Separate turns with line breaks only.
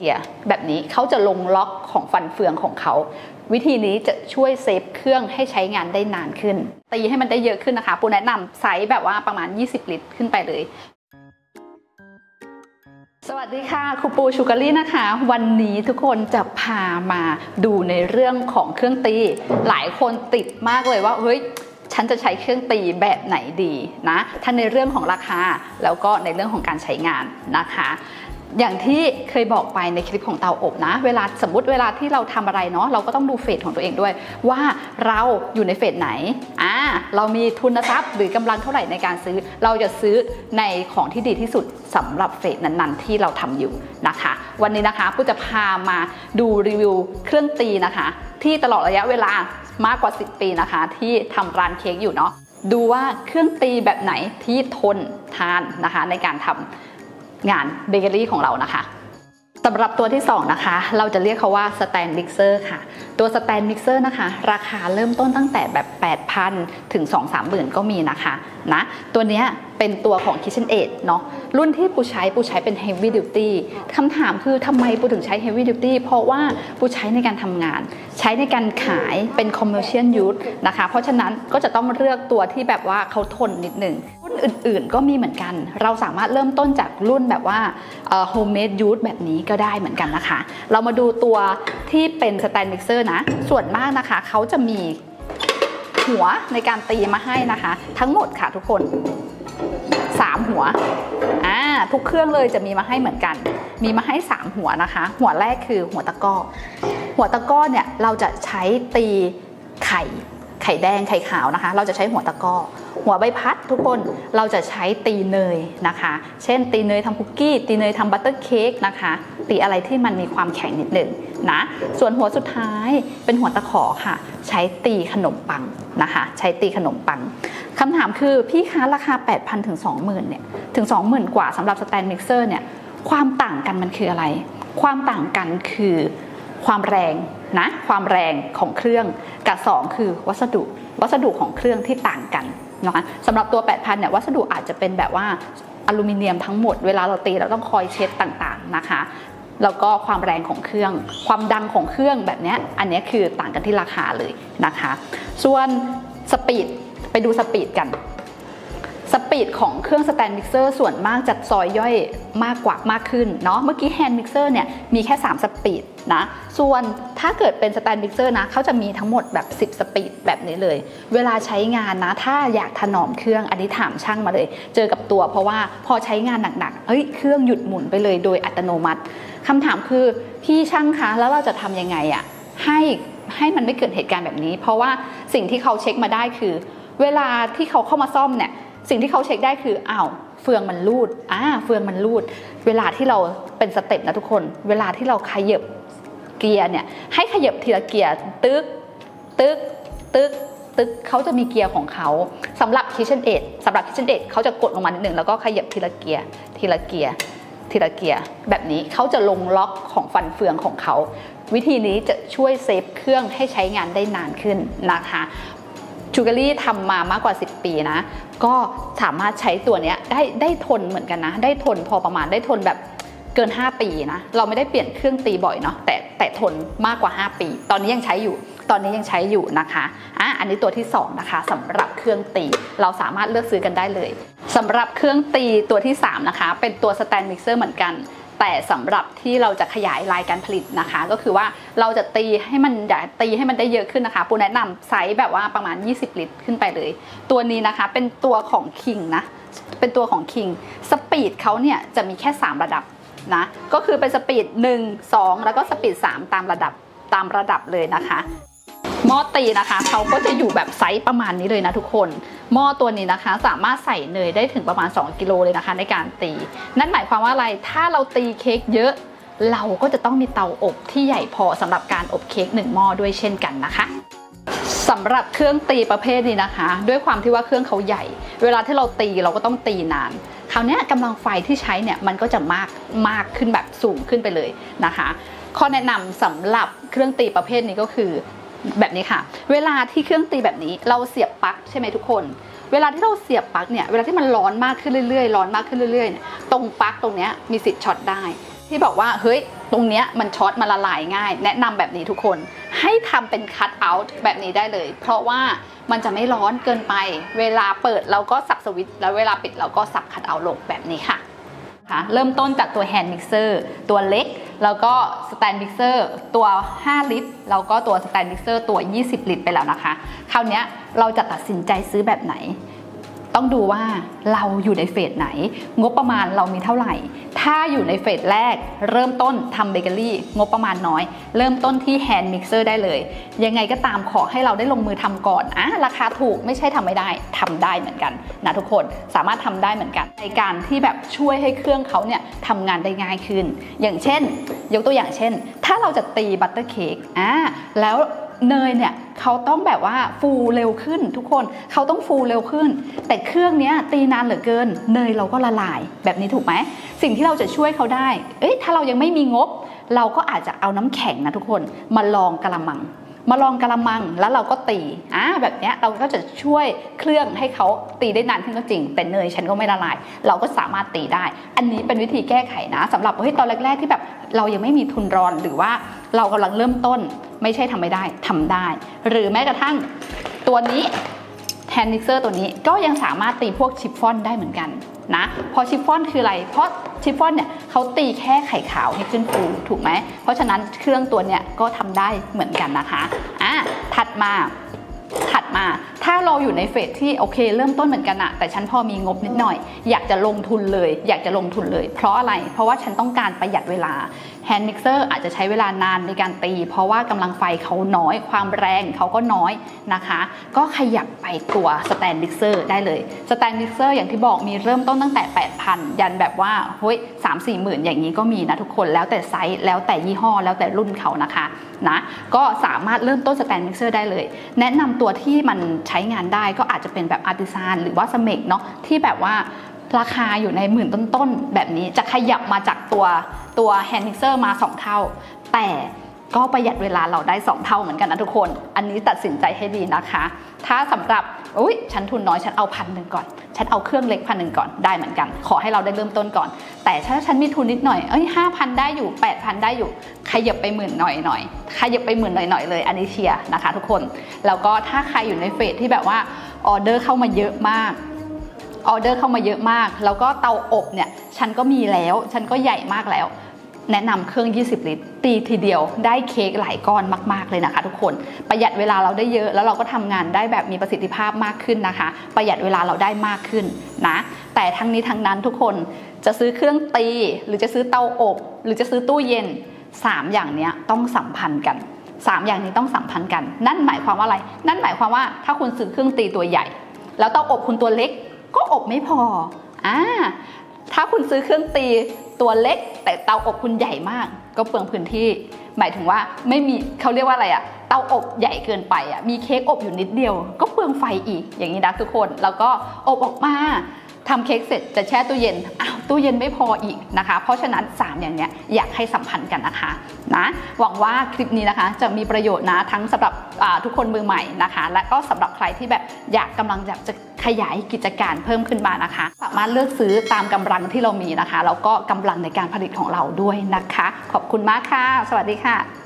เกียร์แบบนี้เขาจะลงล็อกของฟันเฟืองของเขาวิธีนี้จะช่วยเซฟเครื่องให้ใช้งานได้นานขึ้น ตีให้มันได้เยอะขึ้นนะคะปูแนะนำไซส์แบบว่าประมาณ 20 ลิตรขึ้นไปเลย สวัสดีค่ะครูปูชูการีนะคะ วันนี้ทุกคนจะพามาดูในเรื่องของเครื่องตี หลายคนติดมากเลยว่าเฮ้ยฉันจะใช้เครื่องตีแบบไหนดีนะทั้งในเรื่องของราคาแล้วก็ในเรื่องของการใช้งานนะคะ อย่างที่เคยบอกไปในคลิปของเตาอบนะ เวลาสมมติเวลาที่เราทำอะไรเนาะเราก็ต้องดูเฟสของตัวเองด้วย ว่าเราอยู่ในเฟสไหนอ่าเรามีทุนทรัพย์หรือกำลังเท่าไหร่ในการซื้อ เราจะซื้อในของที่ดีที่สุดสำหรับเฟสนั้นๆ ที่เราทำอยู่นะคะ วันนี้นะคะผู้จะพามาดูรีวิวเครื่องตีนะคะ ที่ตลอดระยะเวลามากกว่า 10 ปีนะคะ ที่ทำร้านเค้กอยู่เนาะดูว่าเครื่องตีแบบไหนที่ทนทานนะคะในการทำ งานเบเกอรี่ของเรานะคะสำหรับตัวที่ 2 นะคะ เราจะเรียกเขาว่า stand mixer ค่ะ ตัว stand mixer นะคะ ราคาเริ่มต้นตั้งแต่แบบ 8,000 ถึง 2-3หมื่นก็มีนะคะนะตัวเนี้ยเป็นตัวของ KitchenAid เนาะรุ่นที่ปูใช้ปูใช้เป็น Heavy Duty คำถามคือทำไมปูถึงใช้ Heavy Duty เพราะว่าปูใช้ในการทำงาน ใช้ในการขายเป็น Commercial Use นะคะ เพราะฉะนั้นก็จะต้องเลือกตัวที่แบบว่าเขาทนนิดหนึ่ง อื่นๆ ก็มีเหมือนกัน เราสามารถเริ่มต้นจากรุ่นแบบว่า Homemade Use แบบนี้ก็ได้เหมือนกันนะคะ เรามาดูตัวที่เป็น Stand Mixer นะ ส่วนมากนะคะเขาจะมีหัวในการตีมาให้นะคะ ทั้งหมดค่ะทุกคน 3 หัวอ่าทุกเครื่องเลยจะมีมาให้เหมือนกัน มีมาให้ 3 หัวนะคะ หัวแรกคือหัวตะก้อหัวตะก้อเนี่ยเราจะใช้ตีไข่ไข่แดงไข่ขาวนะคะ เราจะใช้หัวตะก้อ หัวใบพัดทุกคนเราจะใช้ตีเนยนะคะ เช่น ตีเนยทำคุกกี้ ตีเนยทำบัตเตอร์เค้กนะคะ ตีอะไรที่มันมีความแข็งนิดหนึ่งนะส่วนหัวสุดท้ายเป็นหัวตะขอค่ะ ใช้ตีขนมปังนะคะ ใช้ตีขนมปังคำถามคือพี่คะราคา 8,000ถึง20,000เนี่ยถึง 20,000 กว่าสำหรับ stand mixer เนี่ยความต่างกันมันคืออะไร ความต่างกันคือความแรงนะความแรงของเครื่องกับ2คือวัสดุ วัสดุของเครื่องที่ต่างกันนะคะสำหรับตัว 8,000 เนี่ย วัสดุอาจจะเป็นแบบว่าอลูมิเนียมทั้งหมด เวลาเราตีเราต้องคอยเช็ดต่างๆนะคะแล้วก็ความแรงของเครื่อง ความดังของเครื่องแบบนี้ อันนี้คือต่างกันที่ราคาเลยนะคะ ส่วน speed ไปดู speed กัน speed ของเครื่อง stand mixer ส่วนมากจะซอยย่อยมากกว่ามากขึ้นเนาะเมื่อกี้ hand mixer เนี่ยมีแค่ 3 speed นะส่วนถ้าเกิดเป็น stand mixer นะเขาจะมีทั้งหมดแบบ 10 speed แบบนี้เลย เวลาใช้งานนะ ถ้าอยากถนอมเครื่องอันนี้ถามช่างมาเลย เจอกับตัวเพราะว่าพอใช้งานหนักๆเฮ้ยเครื่องหยุดหมุนไปเลยโดยอัตโนมัติคำถามคือพี่ช่างคะแล้วเราจะทำยังไงอะให้ให้มันไม่เกิดเหตุการณ์แบบนี้ เพราะว่าสิ่งที่เขาเช็คมาได้คือ เวลาที่เขาเข้ามาซ่อมเนี่ย สิ่งที่เขาเช็คได้คืออ้าวเฟืองมันรูดอ่าเฟืองมันรูด เวลาที่เราเป็น step นะทุกคน เวลาที่เราขยับเกียร์เนี่ยให้ขยับทีละเกียร์ตึกตึกตึกตึกเขาจะมีเกียร์ของเขาสำหรับ KitchenAid สำหรับ KitchenAid เขาจะกดลงมาหนึ่งแล้วก็ขยับทีละเกียร์ทีละเกียร์ทีละเกียร์แบบนี้เขาจะลงล็อกของฟันเฟืองของเขา วิธีนี้จะช่วย save เครื่องให้ใช้งานได้นานขึ้นนะคะ Sugaries ทำมามากกว่า 10 ปีนะ ก็สามารถใช้ตัวนี้ได้ได้ทนเหมือนกันนะ ได้ทนพอประมาณได้ทนแบบเกิน 5 ปีนะ เราไม่ได้เปลี่ยนเครื่องตีบ่อยเนาะแต่แต่ทนมากกว่า 5 ปี ตอนนี้ยังใช้อยู่ ตอนนี้ยังใช้อยู่นะคะอะอันนี้ตัวที่ 2 นะคะสำหรับเครื่องตีเราสามารถเลือกซื้อกันได้เลยสำหรับเครื่องตีตัวที่ 3 นะคะ เป็นตัว stand mixer เหมือนกัน แต่สำหรับที่เราจะขยายรายการผลิตนะคะ ก็คือว่าเราจะตีให้มันอยากตีให้มันได้เยอะขึ้นนะคะปูแนะนำไซส์แบบว่าประมาณ 20 ลิตรขึ้นไปเลย ตัวนี้นะคะเป็นตัวของคิงนะเป็นตัวของคิง speed เขาเนี่ยจะมีแค่ 3 ระดับนะก็คือเป็น speed 1 2 แล้วก็ speed 3 ตามระดับตามระดับเลยนะคะ หม้อตีนะคะเขาก็จะอยู่แบบไซส์ประมาณนี้เลยนะทุกคน หม้อตัวนี้นะคะ สามารถใส่เนยได้ถึงประมาณ 2 กิโลเลยนะคะ ในการตี นั่นหมายความว่าอะไรถ้าเราตีเค้กเยอะเราก็จะต้องมีเตาอบที่ใหญ่พอสำหรับการอบเค้กหนึ่งหม้อด้วยเช่นกันนะคะสำหรับเครื่องตีประเภทนี้นะคะ ด้วยความที่ว่าเครื่องเขาใหญ่ เวลาที่เราตีเราก็ต้องตีนานคราวนี้กำลังไฟที่ใช้เนี่ยมันก็จะมากมากขึ้นแบบสูงขึ้นไปเลยนะคะ ข้อแนะนำสำหรับเครื่องตีประเภทนี้ก็คือ แบบนี้ค่ะ เวลาที่เครื่องตีแบบนี้เราเสียบปลั๊กใช่ไหมทุกคน เวลาที่เราเสียบปลั๊กเนี่ยเวลาที่มันร้อนมากขึ้นเรื่อยๆร้อนมากขึ้นเรื่อยๆเนี่ยตรงปลั๊กตรงเนี้ยมีสิทธิ์ช็อตได้ ที่บอกว่าเฮ้ยตรงเนี้ยมันช็อตมันละลายง่าย แนะนำแบบนี้ทุกคนให้ทำเป็นคัตเอาท์แบบนี้ได้เลย เพราะว่ามันจะไม่ร้อนเกินไป เวลาเปิดเราก็สับสวิตช์แล้วเวลาปิดเราก็สับคัตเอาท์ลงแบบนี้ค่ะค่ะเริ่มต้นจากตัว hand mixer ตัวเล็ก แล้วก็ stand mixer ตัว 5 ลิตร แล้วก็ตัว stand mixer ตัว 20 ลิตรไปแล้วนะคะ คราวนี้เราจะตัดสินใจซื้อแบบไหน ต้องดูว่าเราอยู่ใน phase ไหน งบประมาณเรามีเท่าไหร่ ถ้าอยู่ใน phase แรก เริ่มต้นทำเบเกอรี่ งบประมาณน้อย เริ่มต้นที่ hand mixer ได้เลย ยังไงก็ตามขอให้เราได้ลงมือทำก่อนอะราคาถูกไม่ใช่ทำไม่ได้ทำได้เหมือนกันนะทุกคนสามารถทำได้เหมือนกัน ในการที่แบบช่วยให้เครื่องเขาเนี่ยทำงานได้ง่ายขึ้น อย่างเช่น ยกตัวอย่างเช่น ถ้าเราจะตี butter cake อะแล้ว เนยเนี่ยเขาต้องแบบว่าฟูเร็วขึ้นทุกคนเขาต้องฟูเร็วขึ้น แต่เครื่องนี้ตีนานเหลือเกิน เนยเราก็ละลายแบบนี้ถูกไหมสิ่งที่เราจะช่วยเขาได้ เอ้ยถ้าเรายังไม่มีงบ เราก็อาจจะเอาน้ำแข็งนะทุกคนมารองกะละมัง มารองกะละมังแล้วเราก็ตีอ่าแบบเนี้ยเราก็จะช่วยเครื่องให้เขาตีได้นานขึ้นก็จริง แต่เนยฉันก็ไม่ละลาย เราก็สามารถตีได้ อันนี้เป็นวิธีแก้ไขนะสำหรับเฮ้ยตอนแรก ๆ ที่แบบเรายังไม่มีทุนรอนหรือว่าเรากำลังเริ่มต้น ไม่ใช่ทำไม่ได้ทำได้ หรือแม้กระทั่งตัวนี้ hand mixer ตัวนี้ก็ยังสามารถตีพวกชิฟฟ่อนได้เหมือนกันนะพอชิฟฟ่อนคืออะไร เพราะชิฟฟ่อนเนี่ยเขาตีแค่ไข่ขาวให้ขึ้นฟูถูกไหม เพราะฉะนั้นเครื่องตัวเนี้ยก็ทำได้เหมือนกันนะคะอะถัดมาถัดมา ถ้าเราอยู่ใน phase ที่โอเค เริ่มต้นเหมือนกันอะแต่ฉันพอมีงบนิดหน่อย อยากจะลงทุนเลย อยากจะลงทุนเลย เพราะอะไร เพราะว่าฉันต้องการประหยัดเวลา hand mixer อาจจะใช้เวลานานในการตี เพราะว่ากำลังไฟเขาน้อย ความแรงเขาก็น้อยนะคะ ก็ขยับไปตัว stand mixer ได้เลย stand mixer อย่างที่บอกมีเริ่มต้นตั้งแต่ 8,000 ยันแบบว่าเฮ้ยสามสี่หมื่นอย่างนี้ก็มีนะทุกคนแล้วแต่ไซส์แล้วแต่ยี่ห้อแล้วแต่รุ่นเขานะคะนะก็สามารถเริ่มต้น stand mixer ได้เลย แนะนำตัวที่มันใช้งานได้ก็อาจจะเป็นแบบ Artisan หรือว่า Smeg เนาะที่แบบว่า ราคาอยู่ในหมื่นต้นๆ แบบนี้จะขยับมาจากตัวตัว hand mixer มา 2 เท่า แต่ก็ประหยัดเวลาเราได้ 2 เท่าเหมือนกันนะทุกคน อันนี้ตัดสินใจให้ดีนะคะ ถ้าสำหรับอุ้ยฉันทุนน้อยฉันเอาพันหนึ่งก่อน ฉันเอาเครื่องเล็กพันหนึ่งก่อนได้เหมือนกัน ขอให้เราได้เริ่มต้นก่อน แต่ถ้าฉันมีทุนนิดหน่อยเอ้ยห้าพันได้อยู่แปดพันได้อยู่ขยับไปหมื่นหน่อยหน่อยขยับไปหมื่นหน่อยหน่อยเลยอันนี้เชียร์นะคะ ทุกคน แล้วก็ถ้าใครอยู่ในเฟสที่แบบว่าออเดอร์เข้ามาเยอะมาก ออเดอร์เข้ามาเยอะมาก แล้วก็เตาอบเนี่ยฉันก็มีแล้ว ฉันก็ใหญ่มากแล้ว แนะนำเครื่อง 20 ลิตร ตีทีเดียวได้เค้กหลายก้อนมาก ๆ เลยนะคะ ทุกคนประหยัดเวลาเราได้เยอะ แล้วเราก็ทำงานได้แบบมีประสิทธิภาพมากขึ้นนะคะ ประหยัดเวลาเราได้มากขึ้นนะ แต่ทั้งนี้ทั้งนั้นทุกคนจะซื้อเครื่องตี หรือจะซื้อเตาอบ หรือจะซื้อตู้เย็น 3 อย่างนี้ต้องสัมพันธ์กัน 3 อย่างนี้ต้องสัมพันธ์กัน นั่นหมายความว่าอะไร นั่นหมายความว่าถ้าคุณซื้อเครื่องตีตัวใหญ่ แล้วเตาอบคุณตัวเล็ก ก็อบไม่พออ่าถ้าคุณซื้อเครื่องตีตัวเล็ก แต่เตาอบคุณใหญ่มาก ก็เปลืองพื้นที่ หมายถึงว่าไม่มีเขาเรียกว่าอะไรอะเตาอบใหญ่เกินไปอะมีเค้กอบอยู่นิดเดียว ก็เปลืองไฟอีกอย่างนี้นะทุกคน แล้วก็อบออกมาทำเค้กเสร็จจะแช่ตู้เย็น อ้าวตู้เย็นไม่พออีกนะคะ เพราะฉะนั้น 3 อย่างเนี้ยอยากให้สัมพันธ์กันนะคะนะหวังว่าคลิปนี้นะคะจะมีประโยชน์นะทั้งสำหรับทุกคนมือใหม่นะคะ และก็สำหรับใครที่แบบอยากกำลังอยากจะ ขยายกิจการเพิ่มขึ้นมานะคะ สามารถเลือกซื้อตามกำลังที่เรามีนะคะแล้วก็กำลังในการผลิตของเราด้วยนะคะ ขอบคุณมากค่ะ สวัสดีค่ะ